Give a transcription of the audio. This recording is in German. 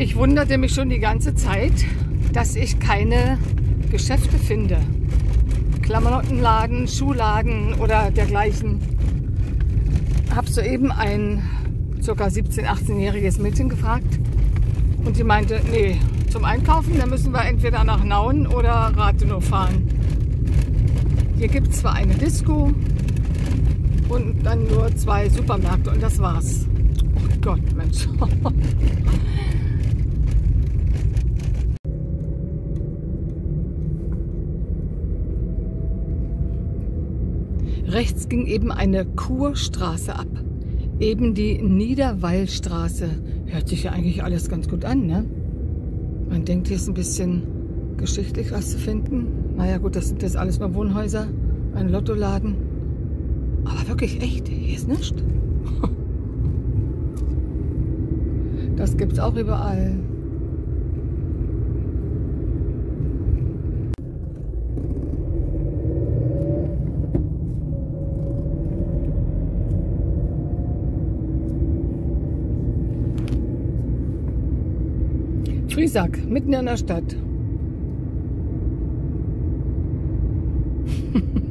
Ich wunderte mich schon die ganze Zeit, dass ich keine Geschäfte finde. Klamottenladen, Schuhladen oder dergleichen. Habe soeben ein ca. 17-, 18-jähriges Mädchen gefragt und die meinte, nee, zum Einkaufen, da müssen wir entweder nach Nauen oder Rathenow fahren. Hier gibt es zwar eine Disco und dann nur zwei Supermärkte und das war's. Oh Gott, Mensch. Rechts ging eben eine Kurstraße ab. Eben die Niederweilstraße. Hört sich ja eigentlich alles ganz gut an, ne? Man denkt, hier ist ein bisschen geschichtlich was zu finden. Naja gut, das sind jetzt alles nur Wohnhäuser, ein Lottoladen. Aber wirklich echt, hier ist nichts. Das gibt's auch überall. Friesack, mitten in der Stadt.